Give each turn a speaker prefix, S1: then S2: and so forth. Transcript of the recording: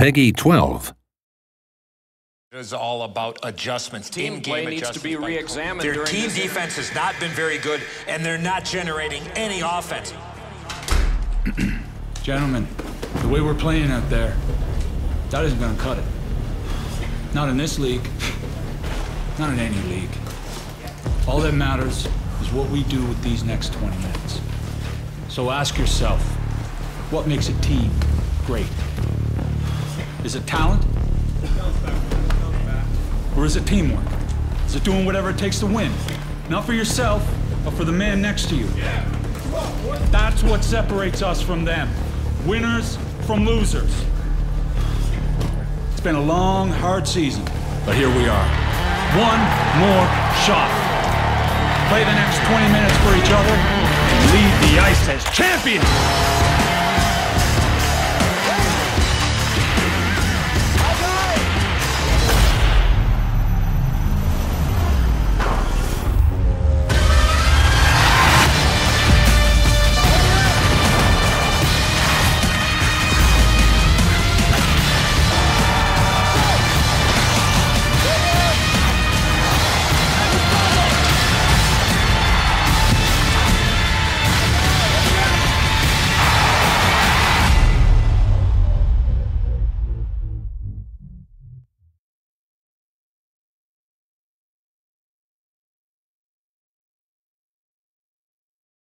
S1: Peggy 12.
S2: It is all about adjustments.
S3: Team
S2: in
S3: play
S2: game
S3: needs to be re-examined
S2: Their team
S3: this-
S2: defense has not been very good, and they're not generating any offense.
S4: Gentlemen, the way we're playing out there, that isn't gonna cut it. Not in this league. Not in any league. All that matters is what we do with these next 20 minutes. So ask yourself, what makes a team great? Is it talent? Or is it teamwork? Is it doing whatever it takes to win? Not for yourself, but for the man next to you. That's what separates us from them. Winners from losers. It's been a long, hard season, but here we are. One more shot. Play the next 20 minutes for each other and leave the ice as champions.